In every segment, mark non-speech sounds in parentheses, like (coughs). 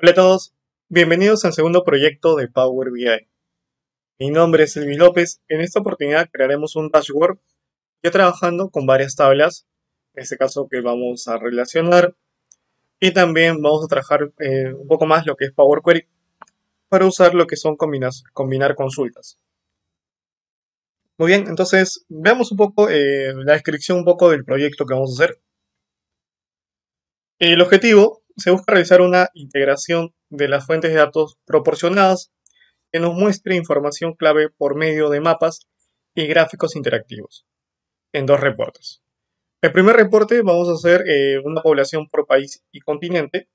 Hola a todos, bienvenidos al segundo proyecto de Power BI. Mi nombre es Elvis López. En esta oportunidad crearemos un dashboard ya trabajando con varias tablas, en este caso que vamos a relacionar, y también vamos a trabajar eh, un poco más lo que es Power Query para usar lo que son combinar consultas. Muy bien, entonces veamos un poco eh, la descripción un poco del proyecto que vamos a hacer. El objetivo se busca realizar una integración de las fuentes de datos proporcionadas que nos muestre información clave por medio de mapas y gráficos interactivos en dos reportes. El primer reporte vamos a hacer eh, una población por país y continente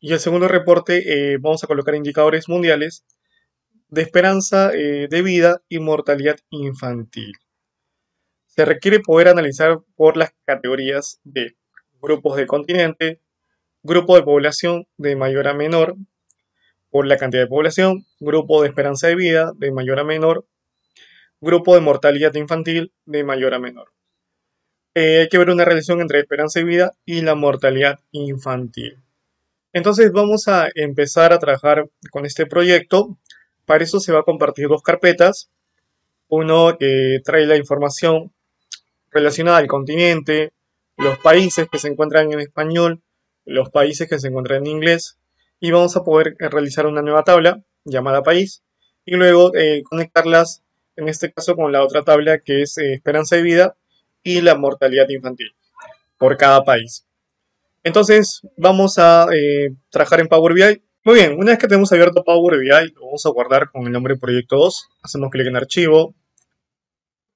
y el segundo reporte eh, vamos a colocar indicadores mundiales de esperanza eh, de vida y mortalidad infantil. Se requiere poder analizar por las categorías de grupos de continente, grupo de población de mayor a menor, por la cantidad de población, grupo de esperanza de vida de mayor a menor, grupo de mortalidad infantil de mayor a menor. Eh, hay que ver una relación entre esperanza de vida y la mortalidad infantil. Entonces vamos a empezar a trabajar con este proyecto. Para eso se va a compartir dos carpetas. Uno que trae la información relacionada al continente, los países que se encuentran en español, los países que se encuentran en inglés y vamos a poder eh, realizar una nueva tabla llamada país y luego eh, conectarlas en este caso con la otra tabla que es eh, esperanza de vida y la mortalidad infantil por cada país. Entonces vamos a trabajar en Power BI. Muy bien, una vez que tenemos abierto Power BI, lo vamos a guardar con el nombre proyecto 2. Hacemos clic en archivo,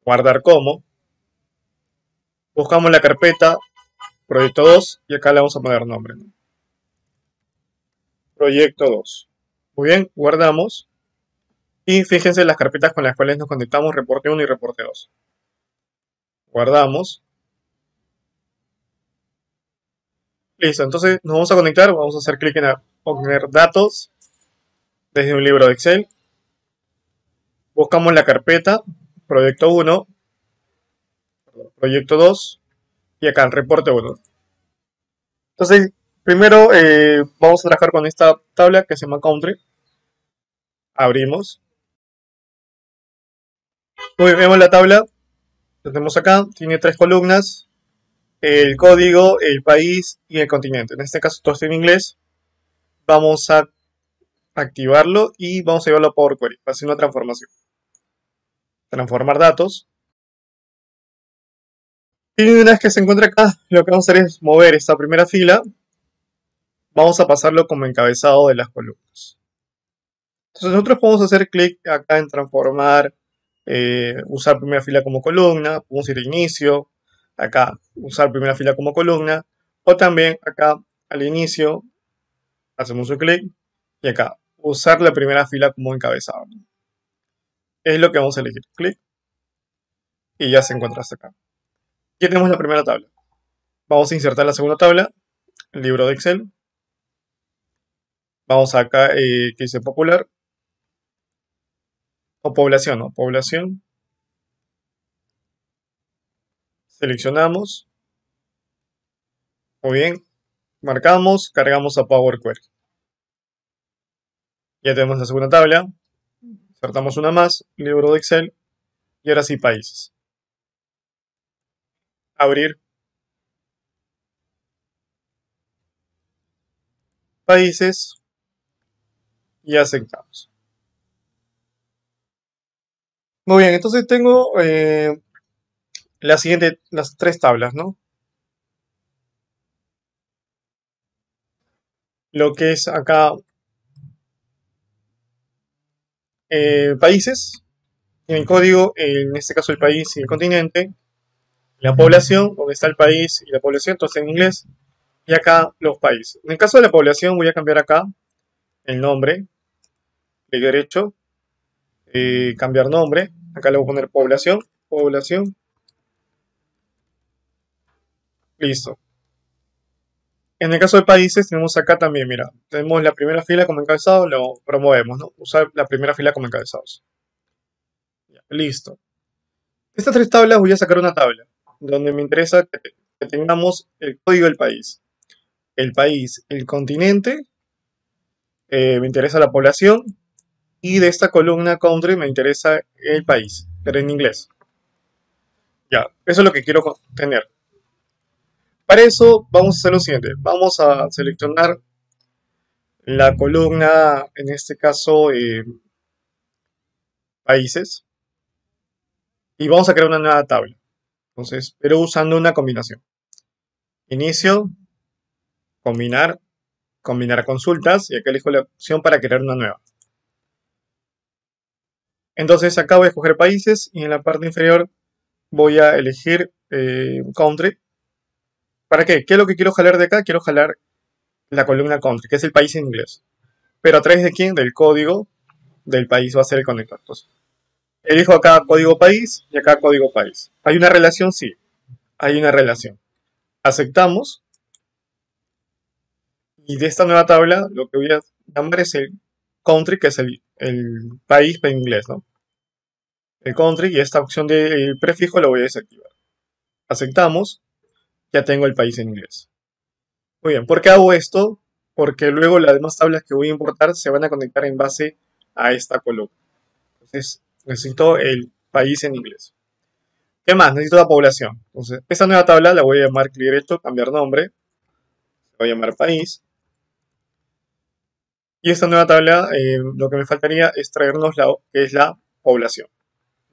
guardar como. Buscamos la carpeta proyecto 2 y acá le vamos a poner nombre. Proyecto 2. Muy bien, guardamos. Y fíjense las carpetas con las cuales nos conectamos, reporte 1 y reporte 2. Guardamos. Listo, entonces nos vamos a conectar, vamos a hacer clic en obtener datos desde un libro de Excel. Buscamos la carpeta, proyecto 1, proyecto 2, y acá el reporte 1. Entonces, primero eh, vamos a trabajar con esta tabla que se llama Country. Abrimos. Muy vemos la tabla. La tenemos acá. Tiene tres columnas. El código, el país y el continente. En este caso todo está en inglés. Vamos a activarlo y vamos a llevarlo a Power Query hacer una transformación. Transformar datos. Y una vez que se encuentra acá, lo que vamos a hacer es mover esta primera fila. Vamos a pasarlo como encabezado de las columnas. Entonces nosotros podemos hacer clic acá en transformar, eh, usar primera fila como columna, podemos ir a inicio, acá usar primera fila como columna, o también acá al inicio hacemos un clic y acá usar la primera fila como encabezado. Es lo que vamos a elegir, clic y ya se encuentra hasta acá. Aquí tenemos la primera tabla. Vamos a insertar la segunda tabla, libro de Excel. Vamos acá, eh, que dice popular. O población. Población. Seleccionamos. Muy bien. Marcamos, cargamos a Power Query. Ya tenemos la segunda tabla. Insertamos una más, libro de Excel. Y ahora sí, países abrir países y aceptamos. Muy bien, entonces tengo eh, la siguiente, las tres tablas, ¿no? Lo que es acá eh, países, en el código, en este caso el país y el continente, la población, donde está el país y la población, entonces en inglés, y acá los países. En el caso de la población voy a cambiar acá el nombre, el derecho, eh, cambiar nombre, acá le voy a poner población, población, listo. En el caso de países tenemos acá también, mira, tenemos la primera fila como encabezado, lo promovemos, ¿no? Usar la primera fila como encabezados. listo. Estas tres tablas voy a sacar una tabla donde me interesa que, tengamos el código del país, el país, el continente eh, me interesa la población y de esta columna country me interesa el país, pero en inglés. Ya, eso es lo que quiero tener. Para eso vamos a hacer lo siguiente. Vamos a seleccionar la columna, en este caso, eh, países. Y vamos a crear una nueva tabla. Entonces, pero usando una combinación. Inicio, combinar, combinar consultas, y acá elijo la opción para crear una nueva. Entonces acá voy a escoger países y en la parte inferior voy a elegir eh, country. ¿Para qué? ¿Qué es lo que quiero jalar de acá? Quiero jalar la columna country, que es el país en inglés. Pero a través de quién? Del código del país va a ser el conector. Entonces, elijo acá código país y acá código país. ¿Hay una relación? Sí, hay una relación. Aceptamos. Y de esta nueva tabla, lo que voy a llamar es el country, que es el, país en inglés, ¿no? El country y esta opción del prefijo lo voy a desactivar. Aceptamos. Ya tengo el país en inglés. Muy bien, ¿por qué hago esto? Porque luego las demás tablas que voy a importar se van a conectar en base a esta columna. Entonces, necesito el país en inglés. ¿Qué más? Necesito la población. Entonces, esta nueva tabla la voy a llamar clic derecho, cambiar nombre. Va a llamar país. Y esta nueva tabla, eh, lo que me faltaría es traernos la, que es la población.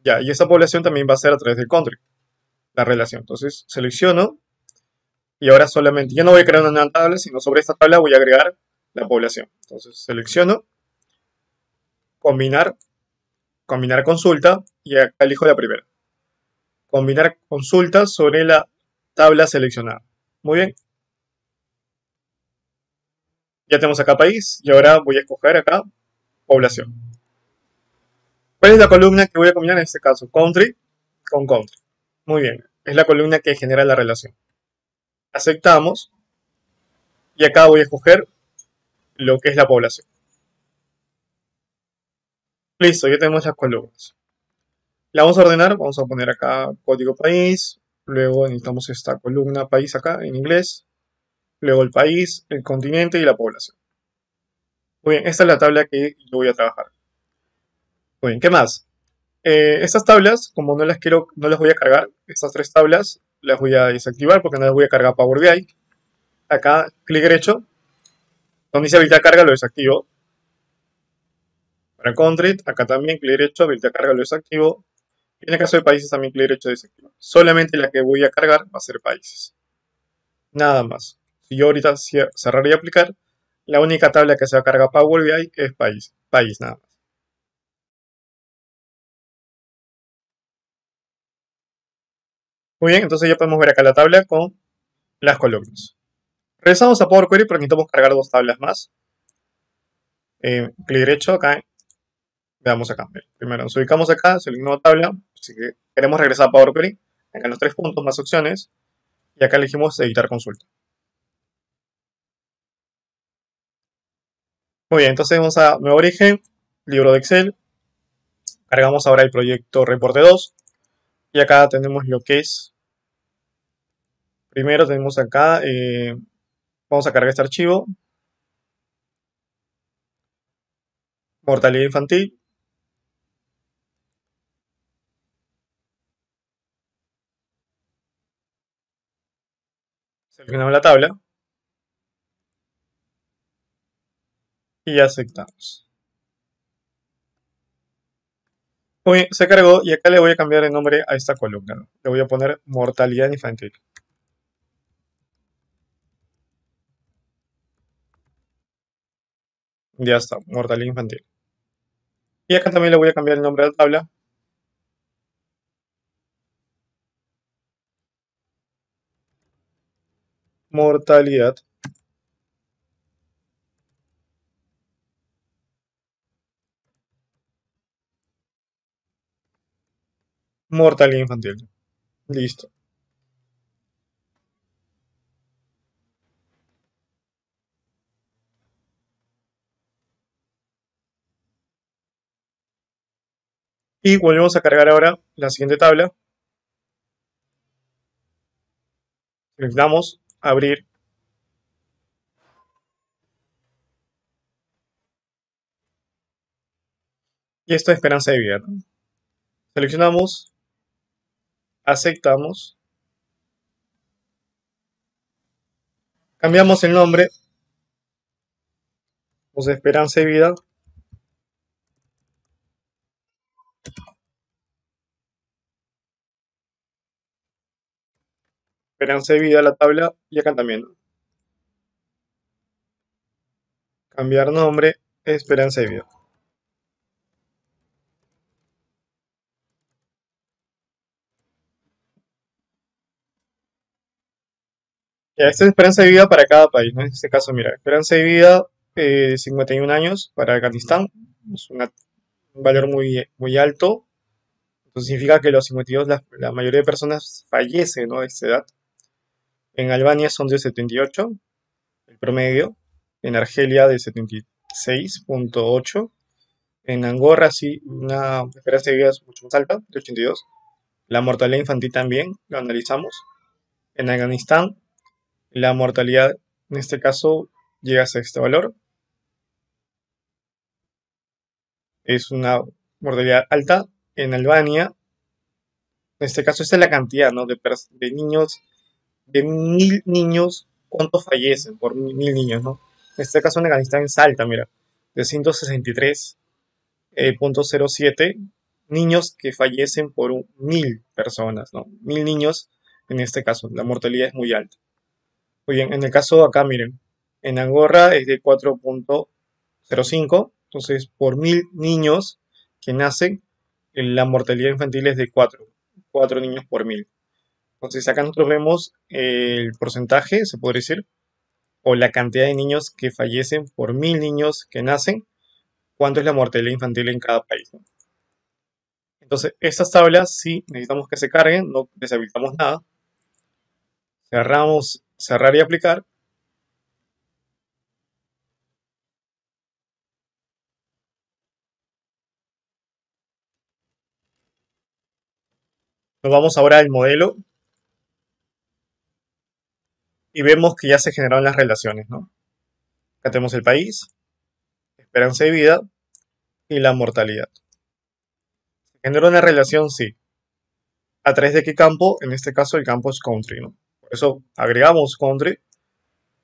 Ya, y esa población también va a ser a través del country, la relación. Entonces, selecciono y ahora solamente, ya no voy a crear una nueva tabla, sino sobre esta tabla voy a agregar la población. Entonces, selecciono, combinar, combinar consulta y acá elijo la primera. Combinar consulta sobre la tabla seleccionada. Muy bien. Ya tenemos acá país y ahora voy a escoger acá población. ¿Cuál es la columna que voy a combinar en este caso? Country con country. Muy bien, es la columna que genera la relación. Aceptamos y acá voy a escoger lo que es la población. Listo, ya tenemos las columnas. La vamos a ordenar, vamos a poner acá código país, luego necesitamos esta columna país acá en inglés, luego el país, el continente y la población. Muy bien, esta es la tabla que yo voy a trabajar. Muy bien, ¿qué más? Eh, estas tablas, como no las quiero, no las voy a cargar, estas tres tablas las voy a desactivar porque no las voy a cargar Power BI. Acá, clic derecho, donde dice habilitar carga lo desactivo. Para country, acá también clic derecho, habilitar carga lo desactivo. Y en el caso de países también clic derecho desactivo. Solamente la que voy a cargar va a ser países. Nada más. Si yo ahorita cerrar y aplicar, la única tabla que se va a cargar Power BI es país, país nada más. Muy bien, entonces ya podemos ver acá la tabla con las columnas. Regresamos a Power Query porque necesitamos cargar dos tablas más. Eh, clic derecho acá. Veamos acá. Primero nos ubicamos acá, seleccionamos tabla. Si queremos regresar a Power acá en los tres puntos más opciones. Y acá elegimos editar consulta. Muy bien, entonces vamos a nuevo origen, libro de Excel. Cargamos ahora el proyecto reporte 2. Y acá tenemos lo que es. Primero tenemos acá, eh, vamos a cargar este archivo. Mortalidad infantil. Seleccionamos la tabla. y aceptamos. Muy se cargó y acá le voy a cambiar el nombre a esta columna. Le voy a poner mortalidad infantil. Ya está, mortalidad infantil. Y acá también le voy a cambiar el nombre a la tabla. Mortalidad Mortalidad infantil. Listo. Y volvemos a cargar ahora la siguiente tabla abrir y esto es esperanza de vida. Seleccionamos, aceptamos, cambiamos el nombre, pues esperanza de vida, esperanza de vida la tabla y acá también. Cambiar nombre, esperanza de vida. Ya, esta es esperanza de vida para cada país, ¿no? En este caso, mira, esperanza de vida, eh, 51 años para Afganistán, es una- un valor muy, muy alto, entonces significa que los 52 la, la mayoría de personas fallecen, ¿no? De esta edad. En Albania son de 78, el promedio, en Argelia de 76.8, en Angorra sí, una esperanza de vida es mucho más alta, de 82, la mortalidad infantil también, lo analizamos, en Afganistán la mortalidad en este caso llega hasta este valor. Es una mortalidad alta. En Albania, en este caso, esta es la cantidad ¿no? de niños, de mil niños, ¿cuántos fallecen por mil, niños? ¿no? En este caso, en Afganistán es alta, mira, de 163.07 niños que fallecen por mil personas, ¿no? Mil niños, en este caso, la mortalidad es muy alta. Muy bien, en el caso acá, miren, en Angorra es de 4.05, entonces por mil niños que nacen, eh, la mortalidad infantil es de 4, 4 niños por mil. Entonces acá nosotros vemos eh, el porcentaje, se puede decir, o la cantidad de niños que fallecen por mil niños que nacen, cuánto es la mortalidad infantil en cada país. Entonces, estas tablas sí necesitamos que se carguen, no deshabilitamos nada. Cerramos, cerrar y aplicar. Nos vamos ahora al modelo y vemos que ya se generaron las relaciones, ¿no? Acá tenemos el país, esperanza de vida y la mortalidad. ¿Se una relación? Sí. ¿A través de qué campo? En este caso el campo es country, ¿no? Por eso agregamos country,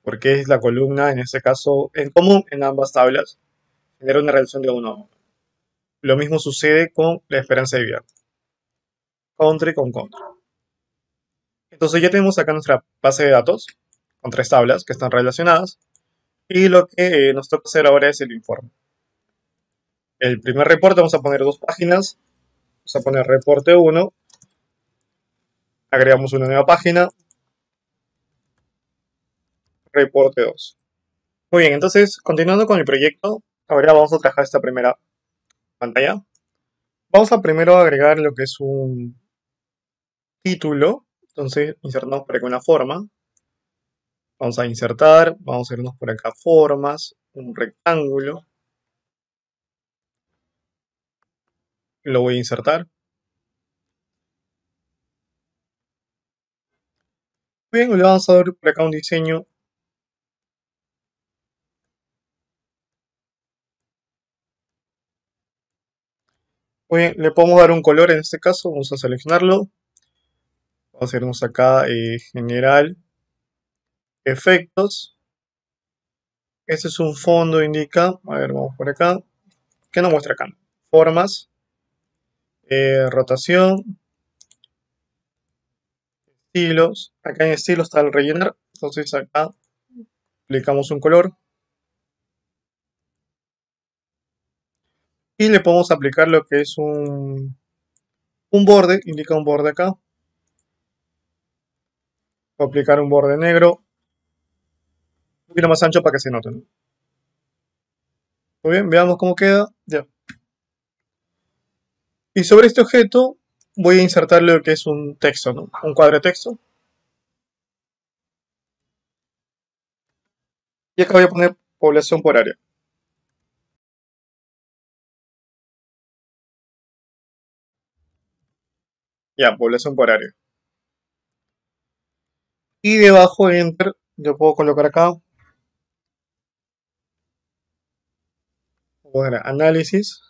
porque es la columna, en este caso, en común en ambas tablas, genera una relación de 1 a 1. Lo mismo sucede con la esperanza de vida. Country con country. Entonces ya tenemos acá nuestra base de datos con tres tablas que están relacionadas y lo que eh, nos toca hacer ahora es el informe. El primer reporte vamos a poner dos páginas, vamos a poner reporte 1, agregamos una nueva página, reporte 2. Muy bien, entonces continuando con el proyecto, ahora vamos a trabajar esta primera pantalla. Vamos a primero agregar lo que es un título, entonces insertamos por acá una forma, Vamos a insertar, vamos a irnos por acá formas, un rectángulo. Lo voy a insertar. Bien, le vamos a dar por acá un diseño. Muy bien, le podemos dar un color en este caso, vamos a seleccionarlo. Irnos acá, eh, general, efectos. Este es un fondo, indica, a ver, vamos por acá. ¿Qué nos muestra acá? Formas, eh, rotación, estilos. Acá en estilos está el rellenar. Entonces acá aplicamos un color. Y le podemos aplicar lo que es un, un borde, indica un borde acá. Aplicar un borde negro. Un poquito más ancho para que se note. ¿no? Muy bien, veamos cómo queda. Ya. Y sobre este objeto voy a insertarle lo que es un texto, ¿no? Un cuadro de texto. Y acá voy a poner población por área. Ya, población por área y debajo enter yo puedo colocar acá. Análisis.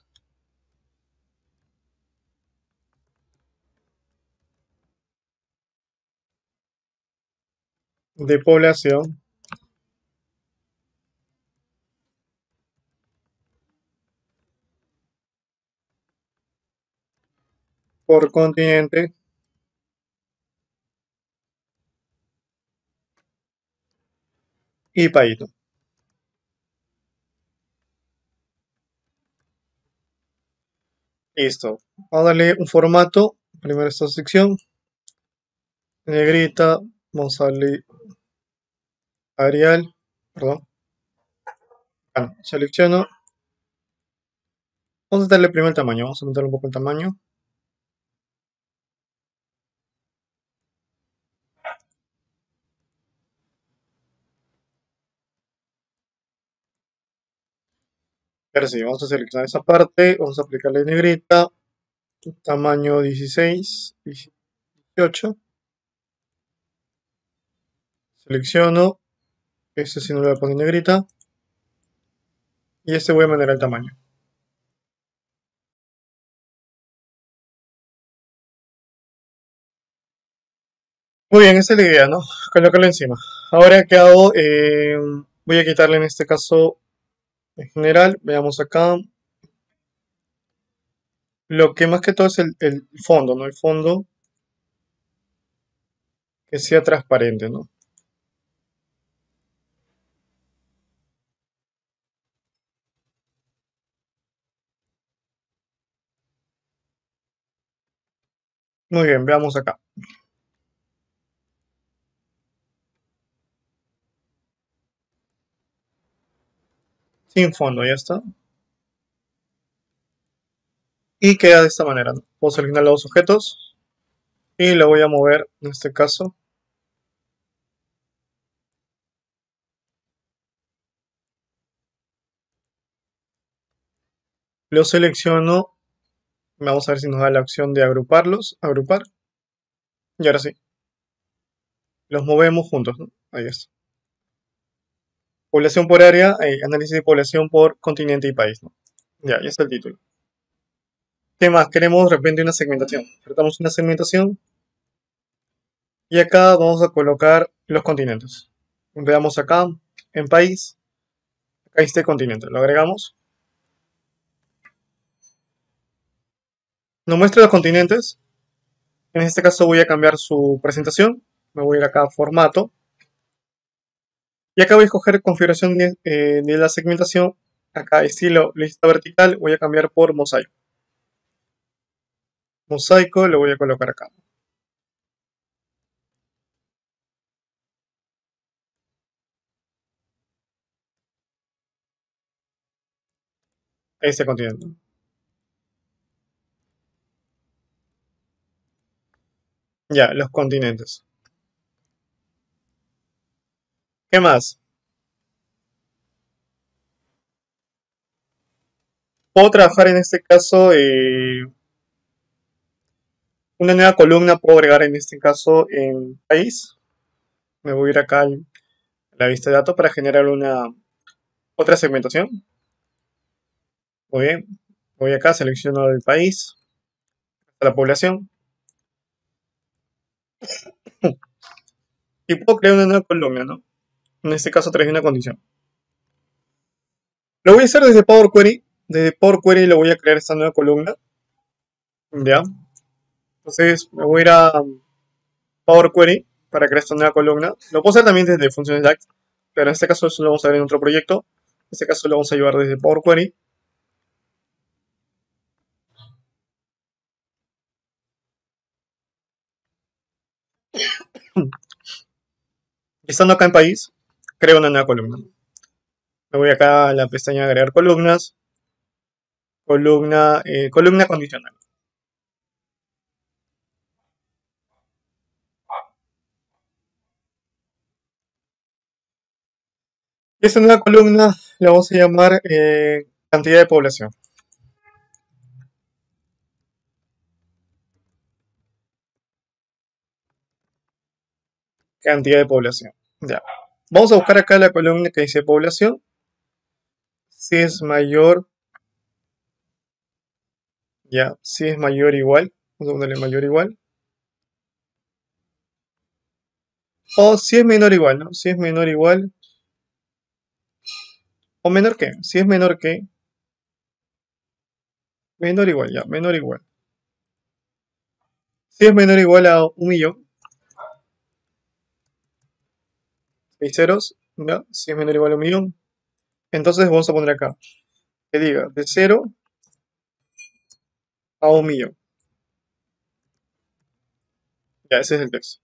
De población. Por continente. Y país. Listo. Vamos a darle un formato. Primero esta sección. Negrita. Vamos a darle Arial. Perdón. Bueno, selecciono. Vamos a darle primero el tamaño. Vamos a aumentar un poco el tamaño. Pero sí, vamos a seleccionar esa parte, vamos a aplicarle negrita, tamaño 16, 18. Selecciono, este sí no le voy a poner negrita. Y este voy a manejar el tamaño. Muy bien, esa es la idea, ¿no? Colocarlo encima. Ahora, ¿qué hago? Eh, voy a quitarle en este caso en general, veamos acá. Lo que más que todo es el, fondo, ¿no? El fondo que sea transparente, ¿no? Muy bien, veamos acá. Sin fondo, ya está. Y queda de esta manera. Puedo seleccionar los objetos y lo voy a mover en este caso. Lo selecciono. Vamos a ver si nos da la opción de agruparlos. Agrupar. Y ahora sí. Los movemos juntos. Ahí está. Población por área, eh, análisis de población por continente y país. ¿no? Ya, ya está el título. ¿Qué más? Queremos de repente una segmentación. Tratamos una segmentación. Y acá vamos a colocar los continentes. Veamos acá, en país. Acá este continente. Lo agregamos. Nos muestra los continentes. En este caso voy a cambiar su presentación. Me voy a ir acá a formato. Y acá voy a escoger configuración de, eh, la segmentación. Acá estilo lista vertical voy a cambiar por mosaico. Mosaico lo voy a colocar acá. Este continente. Ya, los continentes. ¿Qué más? Puedo trabajar en este caso eh, una nueva columna, puedo agregar en este caso en país. Me voy a ir acá a la vista de datos para generar una otra segmentación. Muy bien, voy acá, selecciono el país, la población. Y puedo crear una nueva columna, ¿no? En este caso trae una condición. Lo voy a hacer desde Power Query. Desde Power Query lo voy a crear esta nueva columna. Ya. Entonces me voy a ir a Power Query para crear esta nueva columna. Lo puedo hacer también desde funciones DAX, pero en este caso eso lo vamos a ver en otro proyecto. En este caso lo vamos a llevar desde Power Query. (coughs) Estando acá en país, creo una nueva columna. Me voy acá a la pestaña de agregar columnas. Columna, eh, columna condicional. Esta nueva columna la vamos a llamar eh, cantidad de población. Cantidad de población. Ya. Vamos a buscar acá la columna que dice población. Si es mayor, ya, si es mayor igual, vamos a ponerle mayor igual. O si es menor igual, ¿no? Si es menor igual. ¿O menor que? Si es menor que. Menor igual, ya, menor igual. Si es menor igual a un millón. Seis ceros, ¿ya? Si es menor o igual a un millón. Entonces vamos a poner acá. Que diga de 0 a un millón. Ya, ese es el texto.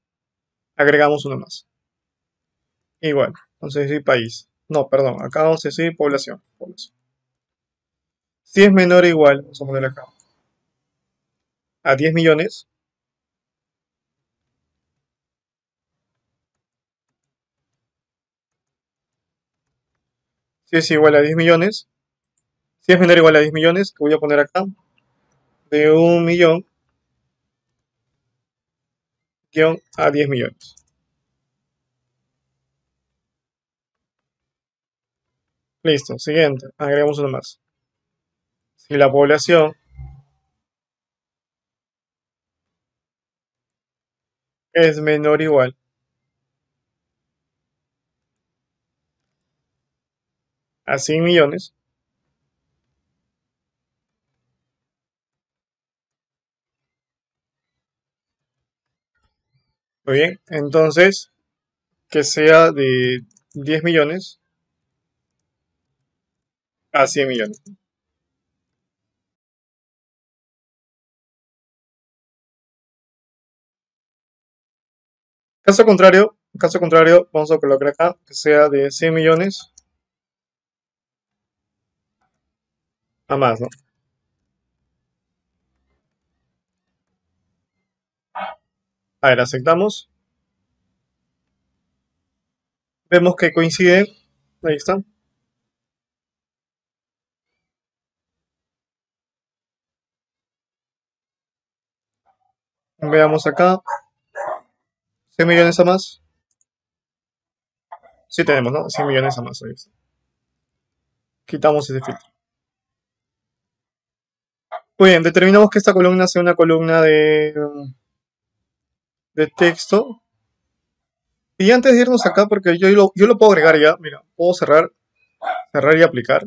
Agregamos uno más. Igual. Entonces decir país. No, perdón. Acá vamos a decir población. población. Si es menor o igual, vamos a poner acá. A 10 millones. Si es igual a 10 millones. Si es menor o igual a 10 millones, que voy a poner acá. De un millón a 10 millones. Listo, siguiente, agregamos uno más. Si la población es menor o igual a 100 millones, Muy bien, entonces que sea de 10 millones a 100 millones. Caso contrario, caso contrario, vamos a colocar acá que sea de 100 millones a más, ¿no? A ver, aceptamos. Vemos que coincide. Ahí está. Veamos acá. 100 millones a más. Sí tenemos, ¿no? 100 millones a más. Ahí está. Quitamos ese filtro. Muy bien, determinamos que esta columna sea una columna de, de texto. Y antes de irnos acá, porque yo lo, yo lo puedo agregar ya, mira, puedo cerrar, cerrar y aplicar.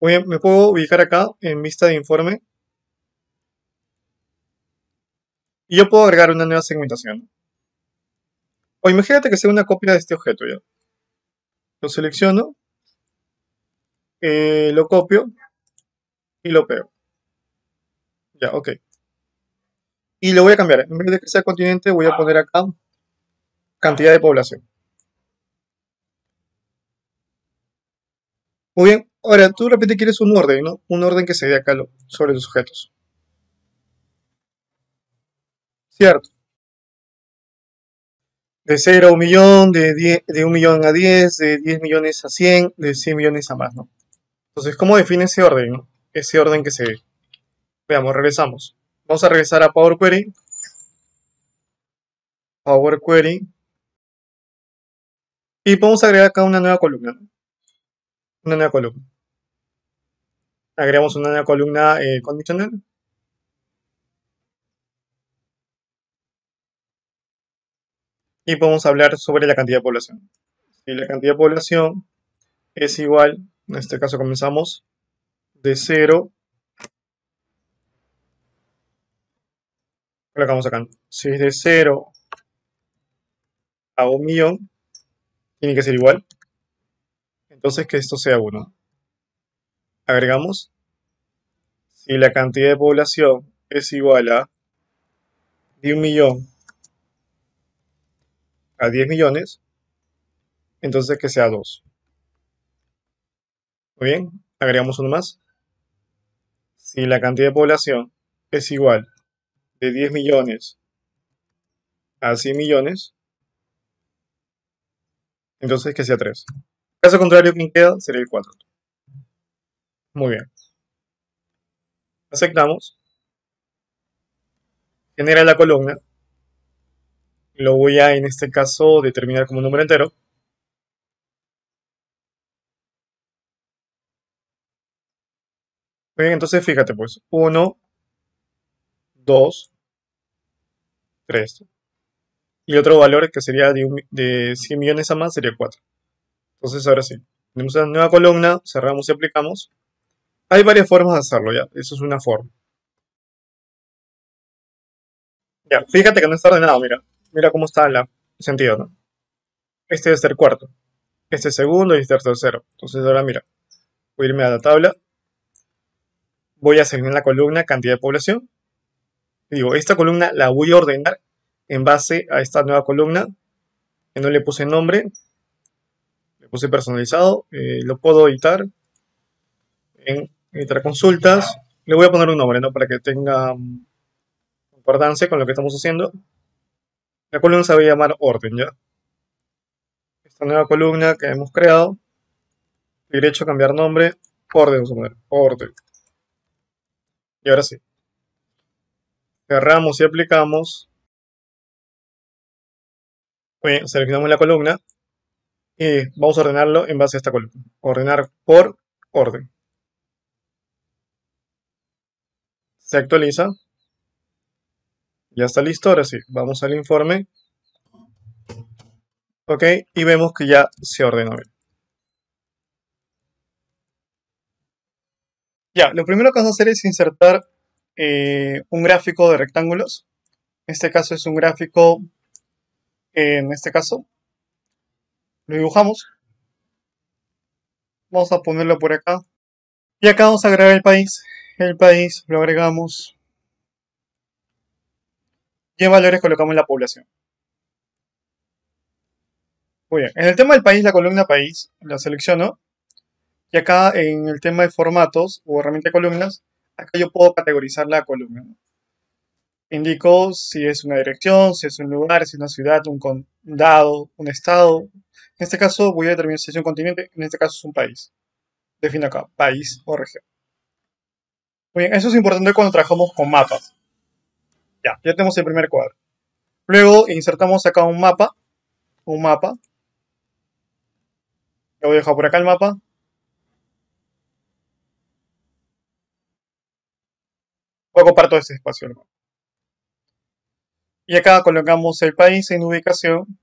me puedo ubicar acá en vista de informe. Y yo puedo agregar una nueva segmentación. O imagínate que sea una copia de este objeto ya. Lo selecciono, eh, lo copio y lo pego. Ya, ok. Y lo voy a cambiar. En vez de que sea continente, voy a poner acá cantidad de población. Muy bien. Ahora, tú de repente quieres un orden, ¿no? Un orden que se dé acá sobre los objetos. Cierto. De 0 a 1 millón, de, 10, de 1 millón a 10, de 10 millones a 100, de 100 millones a más, ¿no? Entonces, ¿cómo define ese orden, no? Ese orden que se ve. Veamos, regresamos. Vamos a regresar a Power Query. Power Query. Y podemos agregar acá una nueva columna. Una nueva columna agregamos una nueva columna eh, condicional. Y podemos hablar sobre la cantidad de población. Si la cantidad de población es igual, en este caso comenzamos de 0, colocamos acá, si es de 0 a 1 millón, tiene que ser igual. Entonces que esto sea 1 agregamos, si la cantidad de población es igual a de un millón a 10 millones, entonces que sea 2. Muy bien, agregamos uno más. Si la cantidad de población es igual de 10 millones a 100 millones, entonces que sea 3. Caso contrario, quien queda sería el 4. Muy bien. Aceptamos. Genera la columna lo voy a, en este caso, determinar como un número entero. Bien, entonces fíjate pues, 1, 2, 3. Y otro valor que sería de, un, de 100 millones a más sería 4. Entonces ahora sí, tenemos una nueva columna, cerramos y aplicamos. Hay varias formas de hacerlo ya, eso es una forma. Ya, fíjate que no está ordenado, mira. Mira cómo está el sentido, ¿no? Este es el cuarto. Este es segundo y este es tercero. Entonces ahora mira, voy a irme a la tabla. Voy a seleccionar la columna cantidad de población. Digo, esta columna la voy a ordenar en base a esta nueva columna. Que no le puse nombre. Le puse personalizado. Eh, lo puedo editar. En editar consultas. Le voy a poner un nombre, ¿no? Para que tenga importancia con lo que estamos haciendo. La columna se va a llamar orden, ¿ya? Esta nueva columna que hemos creado. Derecho a cambiar nombre. Orden, vamos. Orden. Y ahora sí. Cerramos y aplicamos. Bien, seleccionamos la columna. Y vamos a ordenarlo en base a esta columna. Ordenar por orden. Se actualiza. Ya está listo, ahora sí, vamos al informe. Ok, y vemos que ya se ordenó bien. Ya, lo primero que vamos a hacer es insertar eh, un gráfico de rectángulos. En este caso es un gráfico, en este caso, lo dibujamos. Vamos a ponerlo por acá. Y acá vamos a agregar el país. El país lo agregamos en valores colocamos la población. Muy bien, en el tema del país, la columna país, la selecciono. Y acá en el tema de formatos o herramienta de columnas, acá yo puedo categorizar la columna. Indico si es una dirección, si es un lugar, si es una ciudad, un condado, un estado. En este caso voy a determinar si es un continente, en este caso es un país. Defino acá, país o región. Muy bien, eso es importante cuando trabajamos con mapas. Ya, ya tenemos el primer cuadro. Luego insertamos acá un mapa. Un mapa. Lo voy a dejar por acá el mapa. Voy a ocupar todo este espacio. Y acá colocamos el país en ubicación.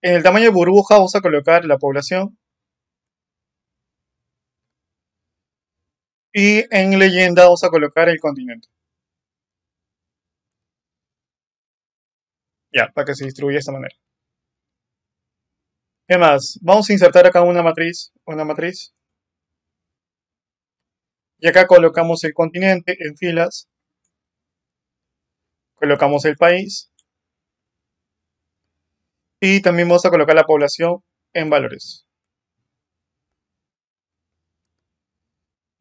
En el tamaño de burbuja vamos a colocar la población. Y en leyenda vamos a colocar el continente. Ya, para que se distribuya de esta manera. ¿Qué más? Vamos a insertar acá una matriz, una matriz. Y acá colocamos el continente en filas. Colocamos el país. Y también vamos a colocar la población en valores.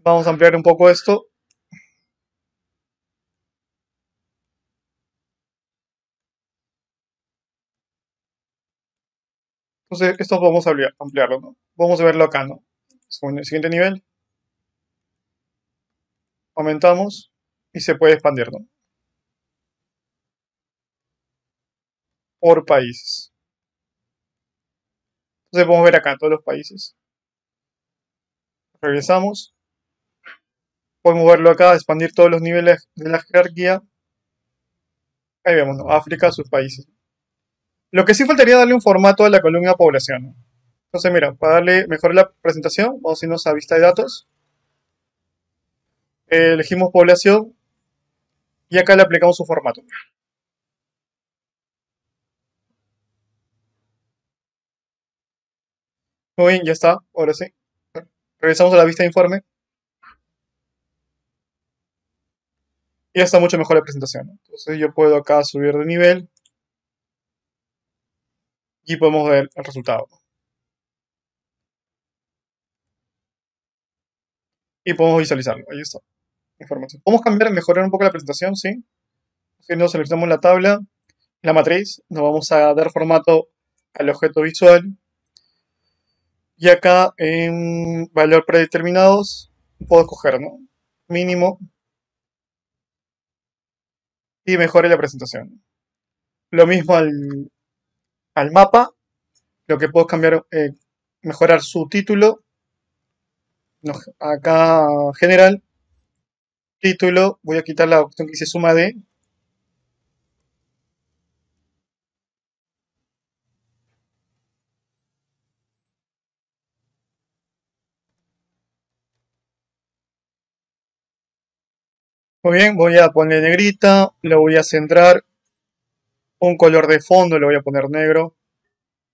Vamos a ampliar un poco esto. Entonces, esto vamos a ampliarlo, ¿no? Vamos a verlo acá, ¿no? el siguiente nivel. Aumentamos y se puede expandir, ¿no? Por países. Entonces podemos ver acá todos los países. Regresamos podemos verlo acá, expandir todos los niveles de la jerarquía. Ahí vemos. África, sus países. Lo que sí faltaría darle un formato a la columna población. Entonces, mira, para darle mejor la presentación, vamos a irnos a vista de datos. elegimos población y acá le aplicamos su formato. Muy bien, ya está, ahora sí. Regresamos a la vista de informe. Y está mucho mejor la presentación. Entonces yo puedo acá subir de nivel y podemos ver el resultado. Y podemos visualizarlo. Ahí está. Información. Podemos cambiar, mejorar un poco la presentación, ¿sí? Si nos seleccionamos la tabla, la matriz, nos vamos a dar formato al objeto visual. Y acá en valor predeterminados, puedo escoger, ¿no? Mínimo, y mejore la presentación. Lo mismo al, al mapa, lo que puedo cambiar, eh, mejorar su título no, acá general, título, voy a quitar la opción que dice suma de. Muy bien, voy a poner negrita, lo voy a centrar, un color de fondo lo voy a poner negro,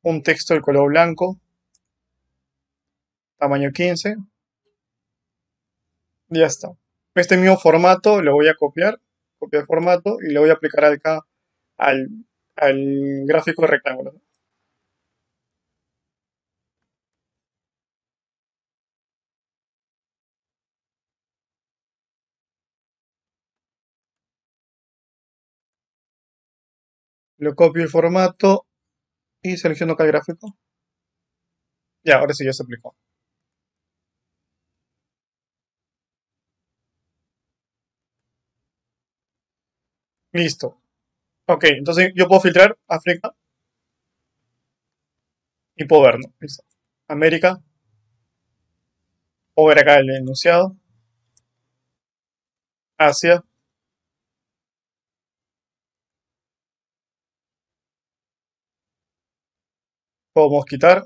un texto de color blanco, tamaño 15, ya está. Este mismo formato lo voy a copiar, copiar formato y lo voy a aplicar acá al, al gráfico rectángulo. Lo copio el formato y selecciono acá el gráfico. Ya, ahora sí ya se aplicó. Listo. Ok, entonces yo puedo filtrar África y puedo ver, ¿no? Listo. América. Puedo ver acá el enunciado. Asia. Podemos quitar.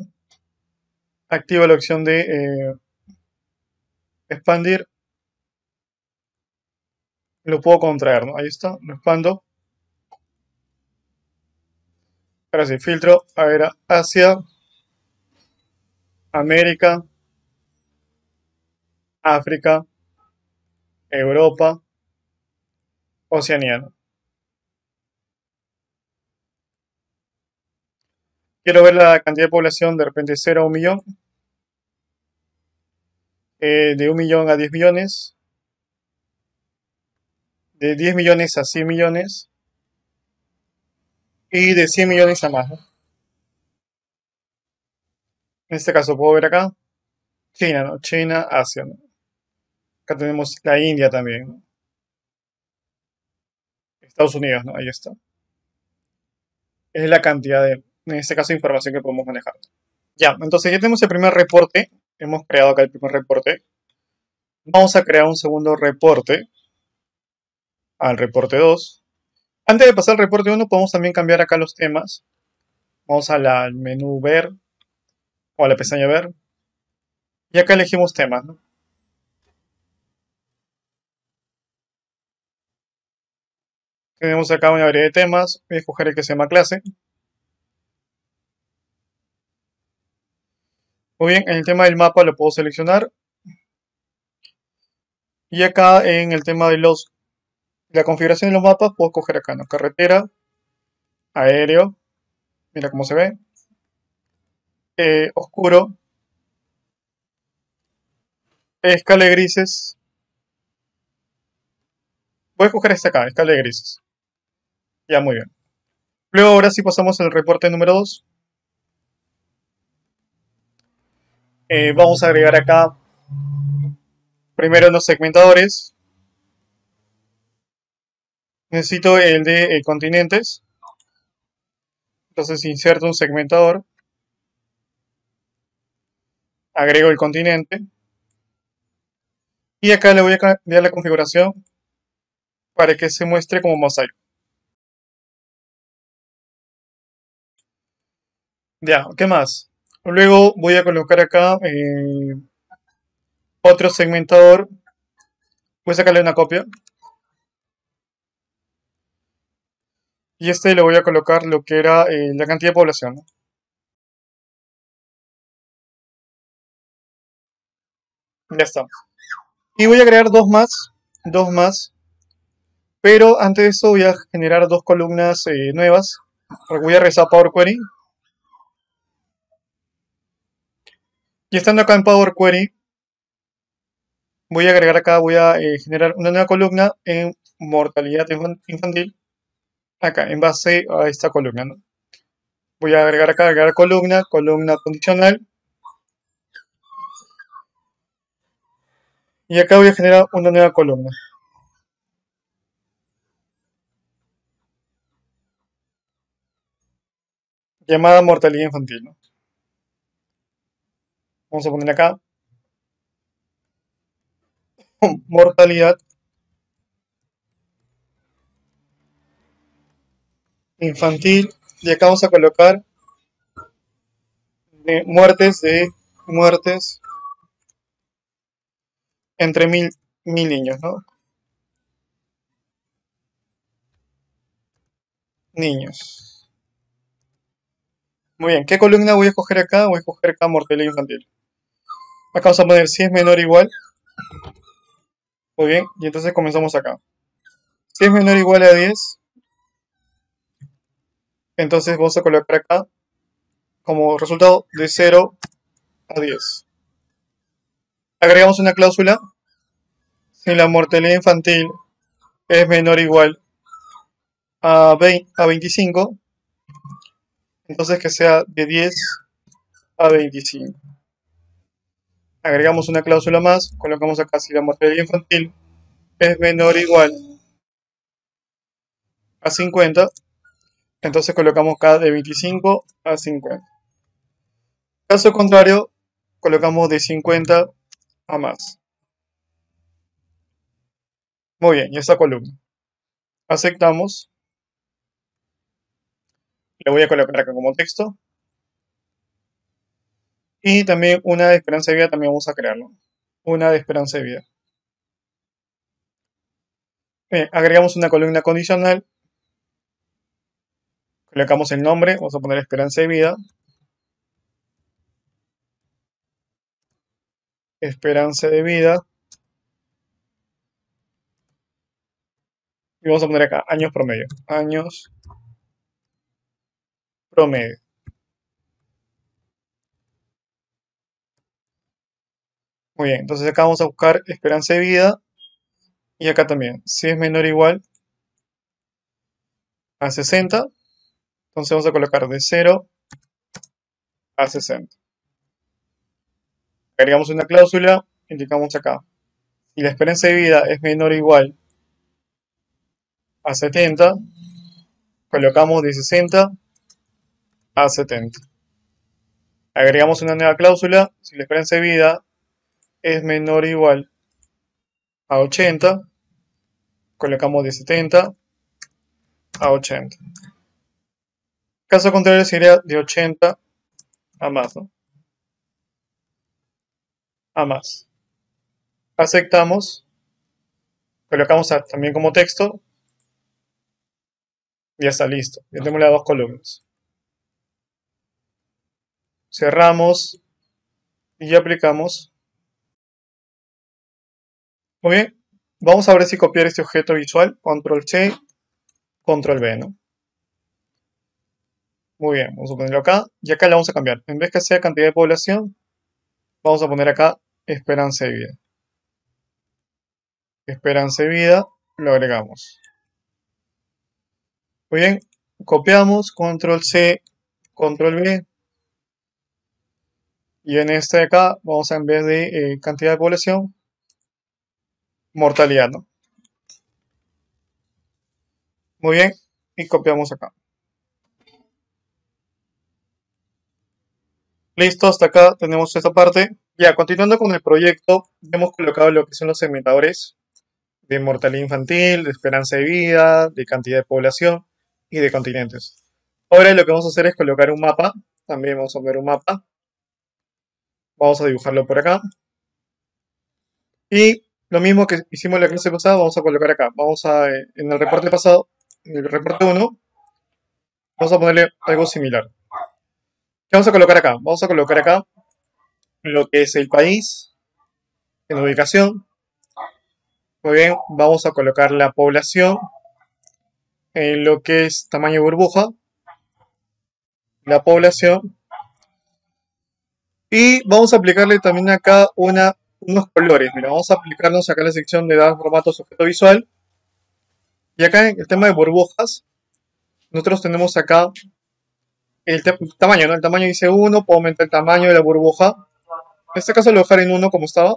Activa la opción de eh, expandir. Lo puedo contraer, ¿no? Ahí está, lo expando. Ahora sí, filtro, a ver, Asia, América, África, Europa, Oceanía. Quiero ver la cantidad de población de repente 0 a 1 millón. Eh, de 1 millón a 10 millones. De 10 millones a 100 millones. Y de 100 millones a más. En este caso puedo ver acá. China, ¿no? China, Asia, Acá tenemos la India también, Estados Unidos, ¿no? Ahí está. Es la cantidad de en este caso, información que podemos manejar. Ya, entonces ya tenemos el primer reporte. Hemos creado acá el primer reporte. Vamos a crear un segundo reporte. Al reporte 2. Antes de pasar al reporte 1, podemos también cambiar acá los temas. Vamos al menú ver o a la pestaña ver. Y acá elegimos temas. Tenemos acá una variedad de temas. Voy a escoger el que se llama clase. Muy bien, en el tema del mapa lo puedo seleccionar. Y acá en el tema de los la configuración de los mapas puedo coger acá, ¿no? Carretera, aéreo, mira cómo se ve. Eh, oscuro, escala de grises. Voy a coger este acá, escala de grises. Ya, muy bien. Luego ahora sí pasamos al reporte número 2. Eh, vamos a agregar acá primero los segmentadores. Necesito el de eh, continentes. Entonces inserto un segmentador. Agrego el continente. Y acá le voy a cambiar la configuración para que se muestre como mosaico. Ya, ¿qué más? Luego voy a colocar acá eh, otro segmentador. Voy a sacarle una copia. Y este le voy a colocar lo que era eh, la cantidad de población. Ya está. Y voy a crear dos más. Dos más. Pero antes de eso voy a generar dos columnas eh, nuevas. Voy a a Power Query. Y estando acá en Power Query, voy a agregar acá, voy a eh, generar una nueva columna en mortalidad infantil, acá, en base a esta columna. Voy a agregar acá, agregar columna, columna condicional. Y acá voy a generar una nueva columna. Llamada mortalidad infantil. Vamos a poner acá. (laughs) mortalidad infantil y acá vamos a colocar muertes de muertes entre mil, mil niños, ¿no? Niños. Muy bien, ¿qué columna voy a escoger acá? Voy a escoger acá mortalidad infantil. Acá vamos a poner si es menor o igual. Muy bien, y entonces comenzamos acá. Si es menor o igual a 10, entonces vamos a colocar acá como resultado de 0 a 10. Agregamos una cláusula. Si la mortalidad infantil es menor o igual a, 20, a 25, entonces que sea de 10 a 25. Agregamos una cláusula más, colocamos acá si la mortalidad infantil es menor o igual a 50, entonces colocamos acá de 25 a 50. Caso contrario, colocamos de 50 a más. Muy bien, y esta columna. Aceptamos. Le voy a colocar acá como texto. Y también una de esperanza de vida también vamos a crearlo. Una de esperanza de vida. Agregamos una columna condicional. Colocamos el nombre, vamos a poner esperanza de vida. esperanza de vida. Y vamos a poner acá, años promedio. Años promedio. Bien, entonces acá vamos a buscar esperanza de vida. Y acá también, si es menor o igual a 60, entonces vamos a colocar de 0 a 60 agregamos una cláusula, indicamos acá. Si la esperanza de vida es menor o igual a 70, colocamos de 60 a 70. Agregamos una nueva cláusula, si la esperanza de vida es menor o igual a 80, colocamos de 70 a 80. Caso contrario sería de 80 a más, a más. Aceptamos. Colocamos también como texto. Ya está listo. Ya tenemos las dos columnas. Cerramos y aplicamos. Muy bien. Vamos a ver si copiar este objeto visual. Control C, Control V, ¿no? Muy bien, vamos a ponerlo acá. Y acá le vamos a cambiar. En vez que sea cantidad de población, vamos a poner acá esperanza de vida. Esperanza de vida, lo agregamos. Muy bien, copiamos, control C, control V. Y en este de acá, vamos a en vez de eh, cantidad de población, mortalidad, ¿no? Muy bien, y copiamos acá. Listo, hasta acá tenemos esta parte. Ya, continuando con el proyecto, hemos colocado lo que son los segmentadores de mortalidad infantil, de esperanza de vida, de cantidad de población y de continentes. Ahora lo que vamos a hacer es colocar un mapa. También vamos a poner un mapa. Vamos a dibujarlo por acá. Y lo mismo que hicimos en la clase pasada, vamos a colocar acá. Vamos a, eh, en el reporte pasado, en el reporte 1, vamos a ponerle algo similar. ¿Qué vamos a colocar acá? Vamos a colocar acá lo que es el país en ubicación. Muy bien, vamos a colocar la población en lo que es tamaño burbuja. La población. Y vamos a aplicarle también acá una, unos colores. Mira, vamos a aplicarnos acá en la sección de datos, formatos, objeto visual. Y acá en el tema de burbujas, nosotros tenemos acá el tamaño, ¿no? El tamaño dice 1, puedo aumentar el tamaño de la burbuja. En este caso lo voy a dejar en 1 como estaba.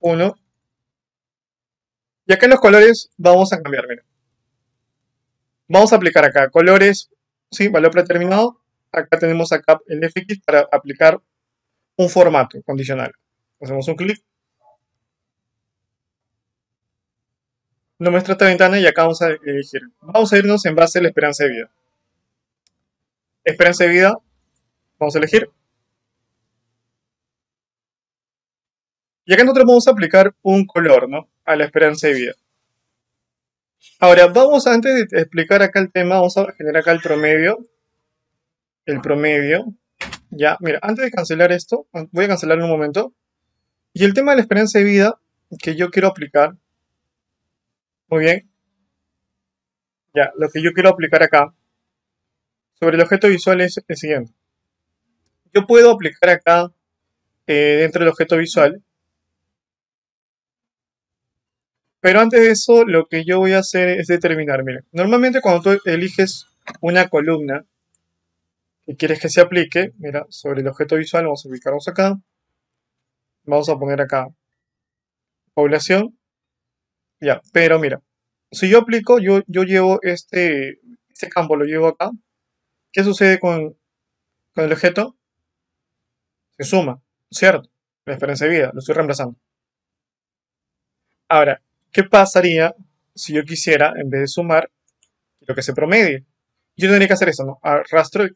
Uno. Y acá en los colores vamos a cambiar, miren. Vamos a aplicar acá colores, sí, valor predeterminado. Acá tenemos acá el fx para aplicar un formato condicional. Hacemos un clic. Nos muestra esta ventana y acá vamos a elegir. Vamos a irnos en base a la esperanza de vida. Esperanza de vida, vamos a elegir. Y acá nosotros vamos a aplicar un color, ¿no? A la esperanza de vida. Ahora, vamos, antes de explicar acá el tema, vamos a generar acá el promedio. El promedio. Ya, mira, antes de cancelar esto, voy a cancelar en un momento. Y el tema de la esperanza de vida que yo quiero aplicar. Muy bien. Ya, lo que yo quiero aplicar acá sobre el objeto visual es el siguiente. Yo puedo aplicar acá eh, dentro del objeto visual Pero antes de eso, lo que yo voy a hacer es determinar, miren, normalmente cuando tú eliges una columna y quieres que se aplique, mira, sobre el objeto visual, vamos a ubicarnos acá, vamos a poner acá población, ya, pero mira, si yo aplico, yo, yo llevo este, este campo, lo llevo acá, ¿qué sucede con, con el objeto? Se suma, ¿cierto? La esperanza de vida, lo estoy reemplazando. Ahora, ¿Qué pasaría si yo quisiera, en vez de sumar, lo que se promedie? Yo tendría que hacer eso, ¿no? Arrastro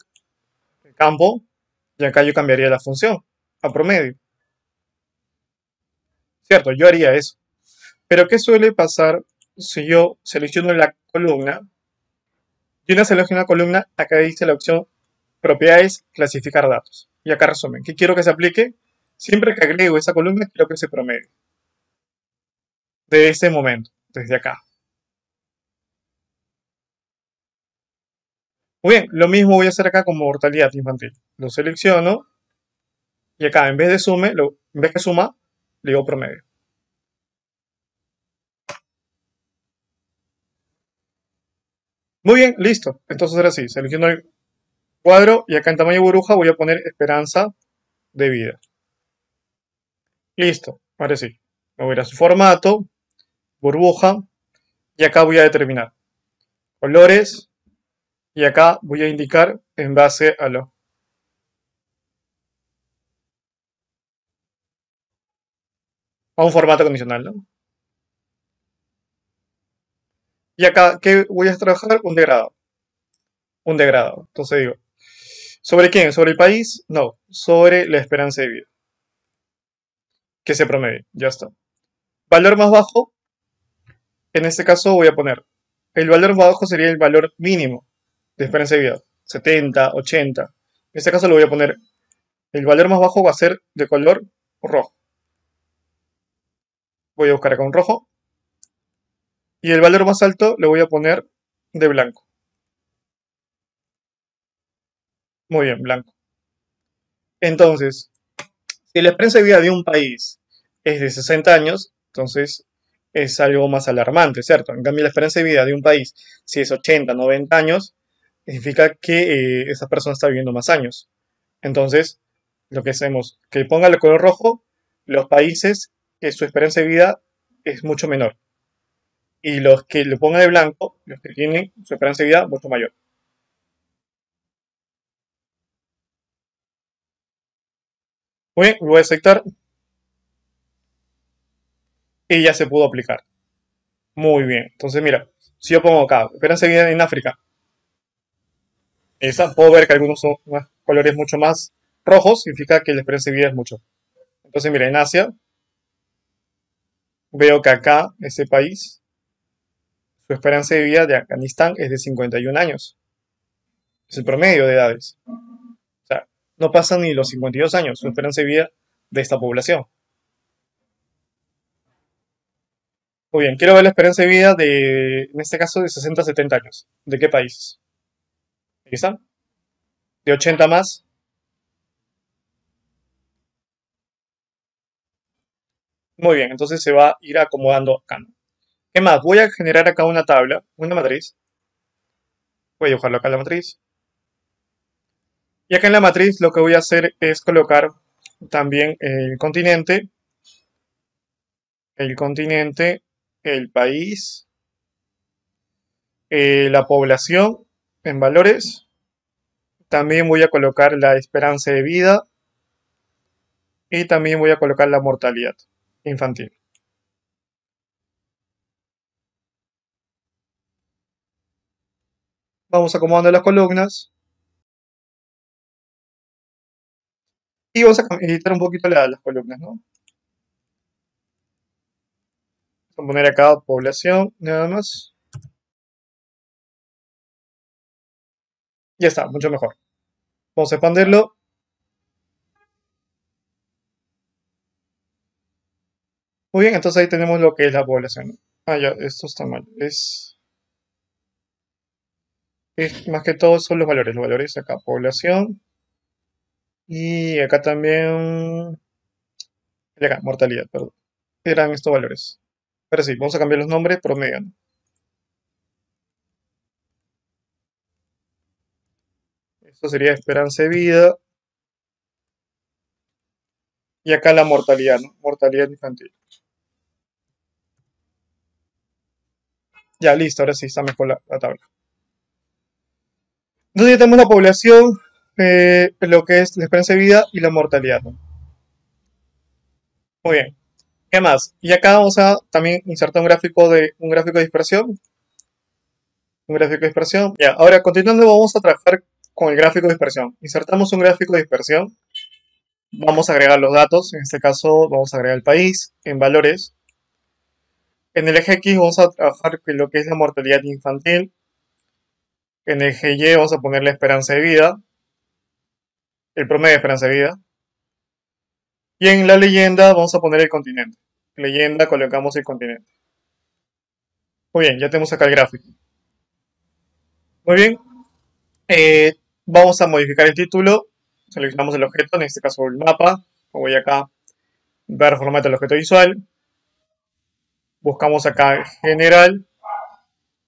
campo y acá yo cambiaría la función a promedio. ¿Cierto? Yo haría eso. Pero ¿qué suele pasar si yo selecciono la columna? Y una selecciona la columna, acá dice la opción propiedades, clasificar datos. Y acá resumen. ¿Qué quiero que se aplique? Siempre que agrego esa columna, quiero que se promedie de este momento, desde acá. Muy bien, lo mismo voy a hacer acá con mortalidad infantil. Lo selecciono y acá en vez de sume, en vez de suma, le digo promedio. Muy bien, listo. Entonces ahora sí, selecciono el cuadro y acá en tamaño burbuja voy a poner esperanza de vida. Listo, ahora sí. Me voy a ir a su formato, burbuja, y acá voy a determinar colores, y acá voy a indicar en base a lo a un formato condicional, ¿no? Y acá, ¿qué voy a trabajar? Un degradado. Un degradado. Entonces digo, ¿sobre quién? ¿Sobre el país? No, sobre la esperanza de vida. Que se promedie, ya está. Valor más bajo, en este caso voy a poner, el valor más bajo sería el valor mínimo de esperanza de vida, 70, 80. En este caso lo voy a poner, el valor más bajo va a ser de color rojo. Voy a buscar acá un rojo. Y el valor más alto le voy a poner de blanco. Muy bien, blanco. Entonces, si la esperanza de vida de un país es de 60 años, entonces es algo más alarmante, ¿cierto? En cambio, la esperanza de vida de un país, si es 80, 90 años, significa que eh, esa persona está viviendo más años. Entonces, lo que hacemos, que ponga el color rojo, los países que su esperanza de vida es mucho menor. Y los que le pongan de blanco, los que tienen su esperanza de vida mucho mayor. Muy bien, voy a aceptar y ya se pudo aplicar. Muy bien. Entonces, mira, si yo pongo acá, esperanza de vida en África, esa, puedo ver que algunos son colores mucho más rojos, significa que la esperanza de vida es mucho. Entonces, mira, en Asia, veo que acá, este país, su esperanza de vida de Afganistán es de 51 años. Es el promedio de edades. O sea, no pasan ni los 52 años su esperanza de vida de esta población. Muy bien, quiero ver la esperanza de vida de, en este caso, de 60 a 70 años. ¿De qué países? Aquí. De 80 más. Muy bien, entonces se va a ir acomodando acá. ¿Qué más? Voy a generar acá una tabla, una matriz. Voy a dibujarlo acá en la matriz. Y acá en la matriz lo que voy a hacer es colocar también el continente. El continente el país, eh, la población en valores También voy a colocar la esperanza de vida. Y también voy a colocar la mortalidad infantil. Vamos acomodando las columnas. Y vamos a editar un poquito las columnas, ¿no? Vamos a poner acá población, nada más. Ya está, mucho mejor. Vamos a expandirlo. Muy bien, entonces ahí tenemos lo que es la población. Ah, ya, esto está mal. Es, es más que todo son los valores. Los valores acá, población. Y acá también... Acá, mortalidad, perdón. Eran estos valores. Pero sí, vamos a cambiar los nombres promedio. Esto sería esperanza de vida. Y acá la mortalidad, ¿no? Mortalidad infantil. Ya, listo, ahora sí está mejor la, tabla. Entonces ya tenemos la población, eh, lo que es la esperanza de vida y la mortalidad. Muy bien. ¿Qué más? Y acá vamos a también insertar un gráfico de un gráfico de dispersión. Un gráfico de dispersión. Ya, ahora continuando vamos a trabajar con el gráfico de dispersión. Insertamos un gráfico de dispersión. Vamos a agregar los datos. En este caso vamos a agregar el país en valores. En el eje X vamos a trabajar con lo que es la mortalidad infantil. En el eje Y vamos a poner la esperanza de vida. El promedio de esperanza de vida. Y en la leyenda vamos a poner el continente. leyenda colocamos el continente. Muy bien, ya tenemos acá el gráfico. Muy bien. Eh, vamos a modificar el título. Seleccionamos el objeto, en este caso el mapa. Voy acá, ver formato del objeto visual buscamos acá general,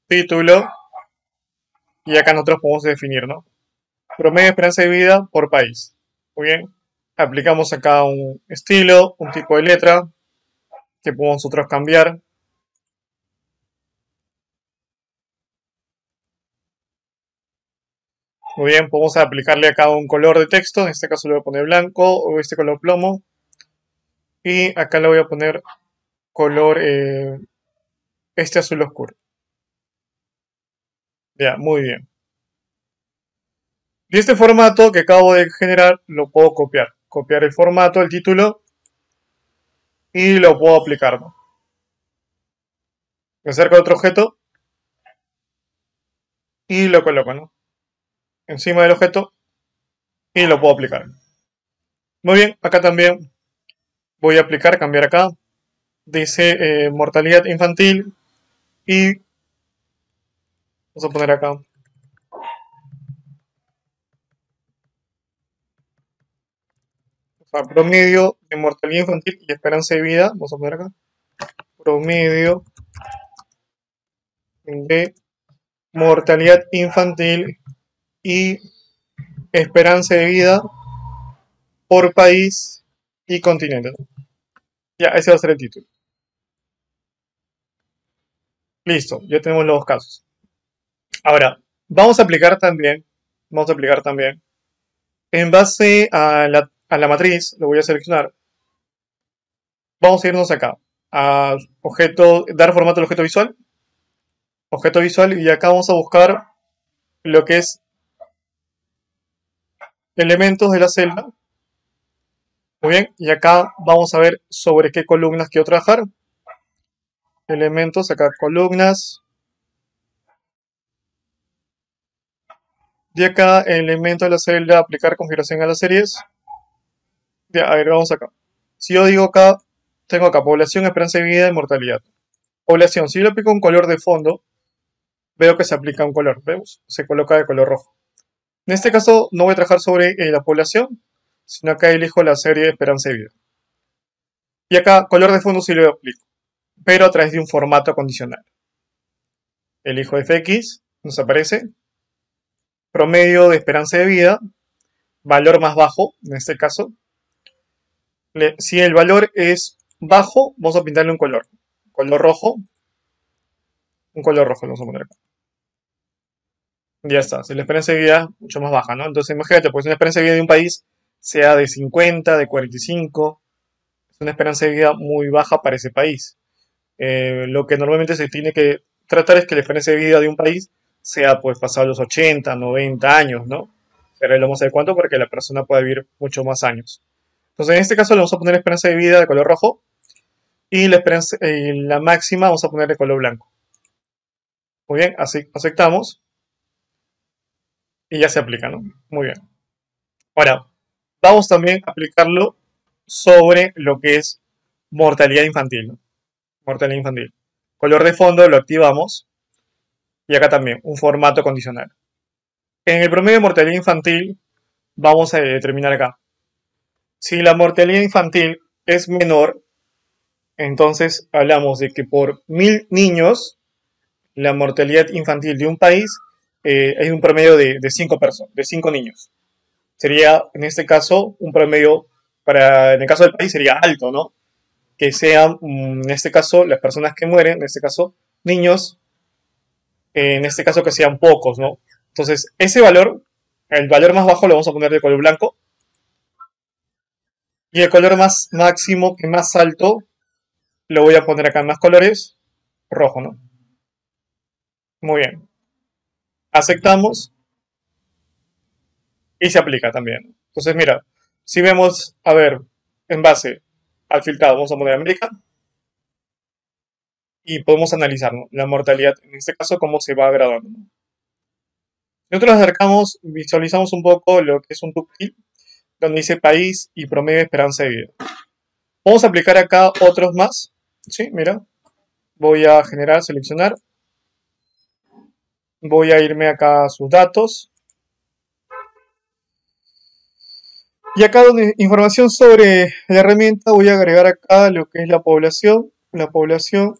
título, y acá nosotros podemos definir, ¿no? Promedio de esperanza de vida por país. Muy bien. Aplicamos acá un estilo, un tipo de letra, que podemos nosotros cambiar. Muy bien, podemos aplicarle acá un color de texto, en este caso le voy a poner blanco o este color plomo. Y acá le voy a poner color eh, este azul oscuro. Ya, muy bien. Y este formato que acabo de generar lo puedo copiar. Copiar el formato, el título y lo puedo aplicar. Me acerco a otro objeto y lo coloco ¿no? Encima del objeto y lo puedo aplicar. Muy bien, acá también voy a aplicar, cambiar acá, dice eh, mortalidad infantil y vamos a poner acá. Promedio de mortalidad infantil y esperanza de vida vamos a poner acá. Promedio de mortalidad infantil y esperanza de vida por país y continente. Ya, ese va a ser el título. Listo, ya tenemos los dos casos. Ahora, vamos a aplicar también, vamos a aplicar también, en base a la, a la matriz, lo voy a seleccionar, vamos a irnos acá, a objeto, dar formato al objeto visual, objeto visual, y acá vamos a buscar lo que es elementos de la celda. Muy bien, y acá vamos a ver sobre qué columnas quiero trabajar elementos, acá columnas. De acá, elemento de la celda, aplicar configuración a las series. Ya, a ver, vamos acá. Si yo digo acá, tengo acá población, esperanza de vida y mortalidad. Población, si yo le aplico un color de fondo, veo que se aplica un color, ¿vemos? Se coloca de color rojo. En este caso, no voy a trabajar sobre eh, la población, sino acá elijo la serie esperanza de vida. Y acá, color de fondo si lo aplico pero a través de un formato condicional. Elijo fx, nos aparece promedio de esperanza de vida, valor más bajo, en este caso. si el valor es bajo, vamos a pintarle un color. Color rojo. Un color rojo lo vamos a poner acá. Ya está. Si la esperanza de vida es mucho más baja, ¿no? Entonces imagínate, pues una esperanza de vida de un país sea de 50, de 45, es una esperanza de vida muy baja para ese país. Eh, lo que normalmente se tiene que tratar es que la esperanza de vida de un país sea pues pasado los 80, 90 años, ¿no? Será lo más adecuado para que la persona pueda vivir mucho más años. Entonces en este caso le vamos a poner esperanza de vida de color rojo y la, esperanza, la máxima vamos a poner de color blanco. Muy bien, así aceptamos y ya se aplica, ¿no? Muy bien. Ahora, vamos también a aplicarlo sobre lo que es mortalidad infantil, ¿no? Mortalidad infantil. Color de fondo lo activamos y acá también un formato condicional. En el promedio de mortalidad infantil vamos a determinar acá. Si la mortalidad infantil es menor, entonces hablamos de que por mil niños la mortalidad infantil de un país eh, es un promedio de, cinco personas, de cinco niños. Sería, en este caso, un promedio para, en el caso del país sería alto, ¿no? Que sean, mm, en este caso, las personas que mueren, en este caso, niños, en este caso que sean pocos, ¿no? Entonces, ese valor, el valor más bajo lo vamos a poner de color blanco. Y el color más máximo, que más alto, lo voy a poner acá en más colores, rojo, ¿no? Muy bien. Aceptamos. Y se aplica también. Entonces, mira, si vemos, a ver, en base al filtrado, vamos a poner América. Y podemos analizar la mortalidad, en este caso, cómo se va graduando. Nosotros acercamos, visualizamos un poco lo que es un tuki, donde dice país y promedio de esperanza de vida. Vamos a aplicar acá otros más. Sí, mira. Voy a generar, seleccionar. Voy a irme acá a sus datos. Y acá donde información sobre la herramienta voy a agregar acá lo que es la población. La población,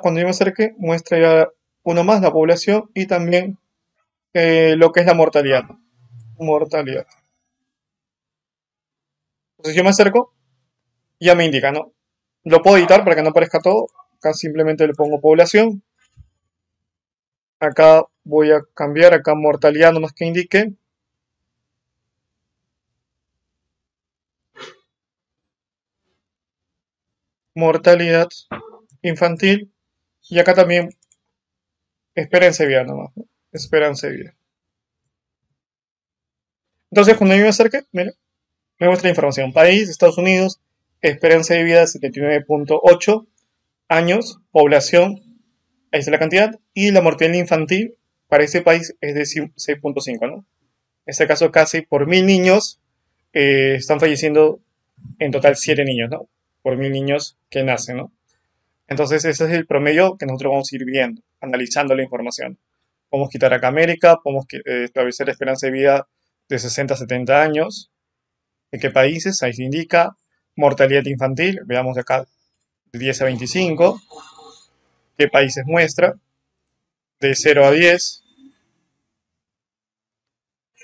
cuando yo me acerque, muestra ya uno más la población y también eh, lo que es la mortalidad. Mortalidad. Entonces yo me acerco, ya me indica, ¿no? Lo puedo editar para que no aparezca todo. Acá simplemente le pongo población. Acá voy a cambiar, acá mortalidad nomás que indique. Mortalidad infantil. Y acá también esperanza de vida nomás. Esperanza de vida. Entonces cuando yo me acerque, mire, me muestra la información. País, Estados Unidos, esperanza de vida 79.8 años, población, ahí está la cantidad, y la mortalidad infantil para ese país es de 6.5, ¿no? En este caso casi por mil niños eh, están falleciendo en total 7 niños, ¿no? Por mil niños que nacen, ¿no? Entonces ese es el promedio que nosotros vamos a ir viendo, analizando la información. Podemos quitar acá América, podemos eh, establecer esperanza de vida de 60 a 70 años. ¿En qué países? Ahí se indica mortalidad infantil, veamos acá de 10 a 25, qué países muestra, de 0 a 10,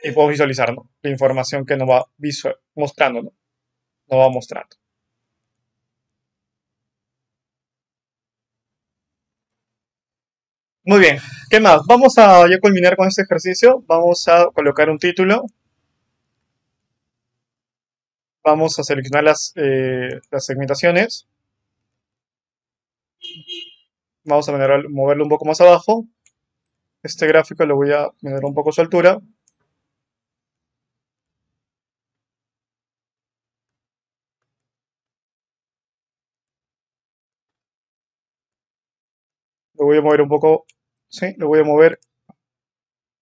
y podemos visualizar la información que nos va mostrando, ¿no? nos va mostrando. Muy bien, ¿qué más? Vamos a ya culminar con este ejercicio, vamos a colocar un título vamos a seleccionar las, eh, las segmentaciones. Vamos a moverlo un poco más abajo. Este gráfico lo voy a mover un poco su altura. Lo voy a mover un poco, sí, lo voy a mover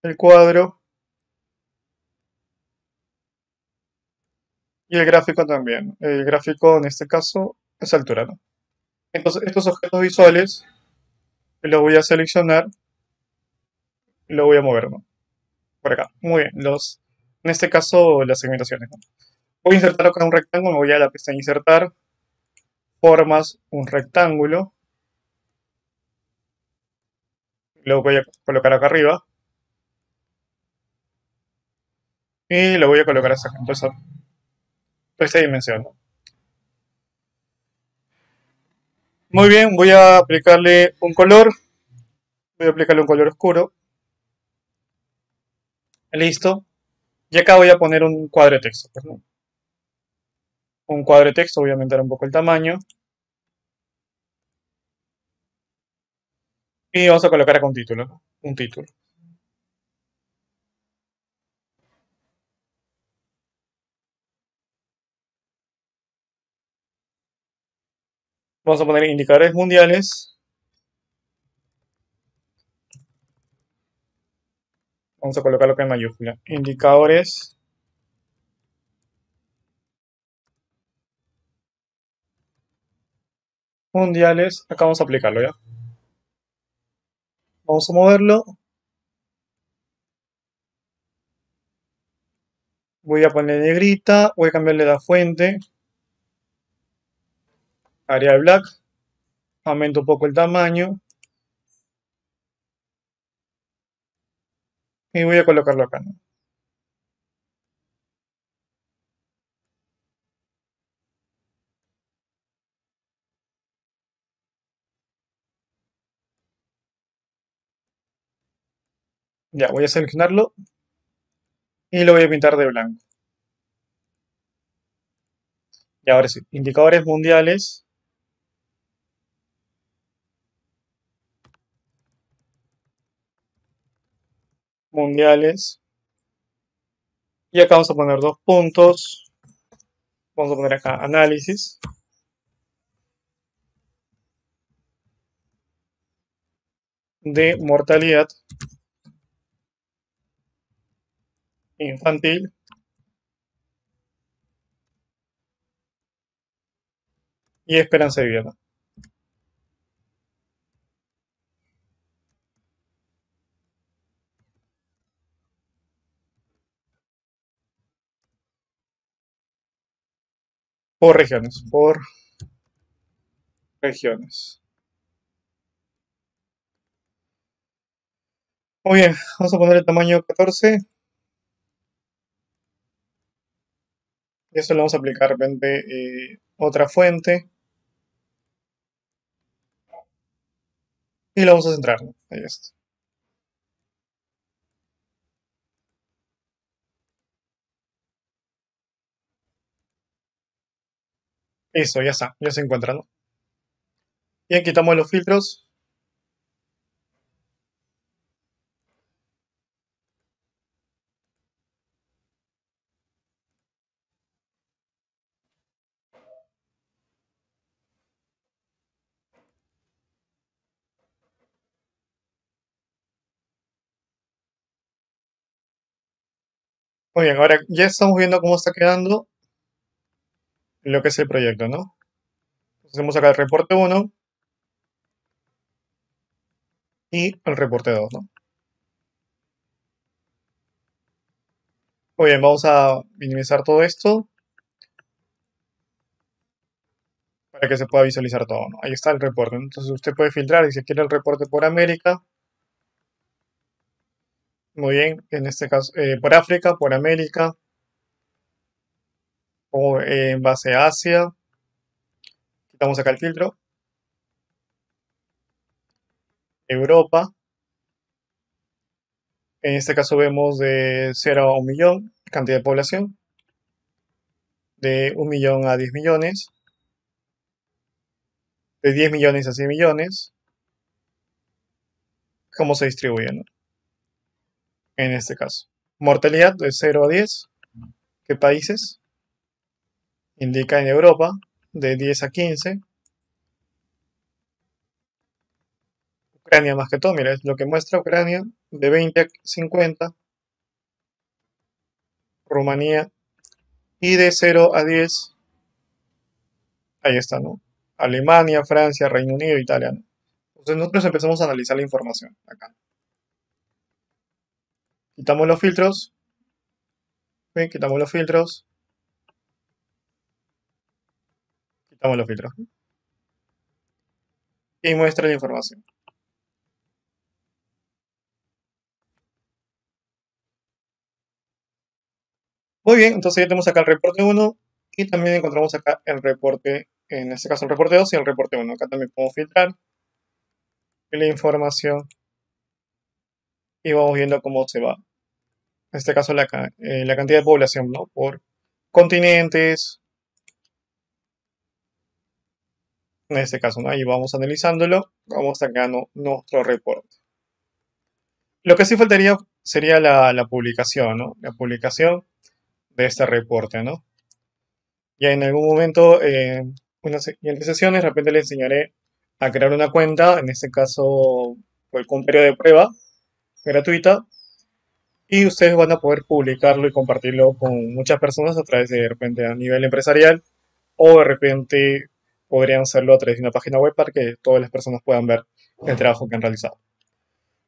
el cuadro Y el gráfico también. El gráfico en este caso es altura, ¿no? Entonces, estos objetos visuales los voy a seleccionar lo voy a mover. Por acá. Muy bien. Los, en este caso, las segmentaciones. Voy a insertar acá un rectángulo, me voy a la pestaña insertar, formas, un rectángulo. Lo voy a colocar acá arriba. Y lo voy a colocar acá. Entonces, esta dimensión. Muy bien, voy a aplicarle un color. Voy a aplicarle un color oscuro. Listo. Y acá voy a poner un cuadro de texto. Un cuadro de texto, voy a aumentar un poco el tamaño. Y vamos a colocar acá un título. Un título. Vamos a poner indicadores mundiales. Vamos a colocarlo acá en mayúscula. Indicadores mundiales. Acá vamos a aplicarlo ya. Vamos a moverlo. Voy a poner negrita. Voy a cambiarle la fuente. Arial Black. Aumento un poco el tamaño. Y voy a colocarlo acá. Ya, voy a seleccionarlo y lo voy a pintar de blanco. Y ahora sí, indicadores mundiales. Mundiales. Y acá vamos a poner dos puntos. Vamos a poner acá análisis. de mortalidad infantil y esperanza de vida. Por regiones, por regiones. Muy bien, vamos a poner el tamaño 14. Y eso lo vamos a aplicar de eh, otra fuente. Y lo vamos a centrar. Ahí está. Eso, ya está, ya se encuentra, ¿no? Bien, quitamos los filtros. Muy bien, ahora ya estamos viendo cómo está quedando lo que es el proyecto, ¿no? Hacemos acá el reporte 1 y el reporte 2, ¿no? Muy bien, vamos a minimizar todo esto para que se pueda visualizar todo, ¿no? Ahí está el reporte. Entonces usted puede filtrar y si quiere el reporte por América. Muy bien, en este caso, eh, por África, por América, o en base a Asia. Quitamos acá el filtro. Europa. En este caso vemos de 0 a 1 millón, cantidad de población. De 1 millón a 10 millones. De 10 millones a 100 millones. ¿Cómo se distribuyen? En este caso. Mortalidad de 0 a 10. ¿Qué países? Indica en Europa de 10 a 15. Ucrania más que todo, mira, es lo que muestra Ucrania de 20 a 50. Rumanía y de 0 a 10. Ahí está, ¿no? Alemania, Francia, Reino Unido, Italia. Entonces nosotros empezamos a analizar la información acá. Quitamos los filtros. Quitamos los filtros. Quitamos los filtros. Y muestra la información. Muy bien, entonces ya tenemos acá el reporte 1 y también encontramos acá el reporte, en este caso el reporte 2 y el reporte 1. Acá también podemos filtrar la información y vamos viendo cómo se va en este caso la, eh, la cantidad de población, ¿no? Por continentes, en este caso, ¿no? Ahí vamos analizándolo, vamos sacando nuestro reporte. Lo que sí faltaría sería la, publicación, ¿no? La publicación de este reporte, ¿no? Ya en algún momento, eh, unas siguientes sesiones, de repente le enseñaré a crear una cuenta, en este caso, con periodo de prueba gratuita, y ustedes van a poder publicarlo y compartirlo con muchas personas a través de, de repente a nivel empresarial o de repente podrían hacerlo a través de una página web para que todas las personas puedan ver el trabajo que han realizado.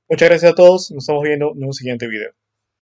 Muchas gracias a todos, nos estamos viendo en un siguiente video.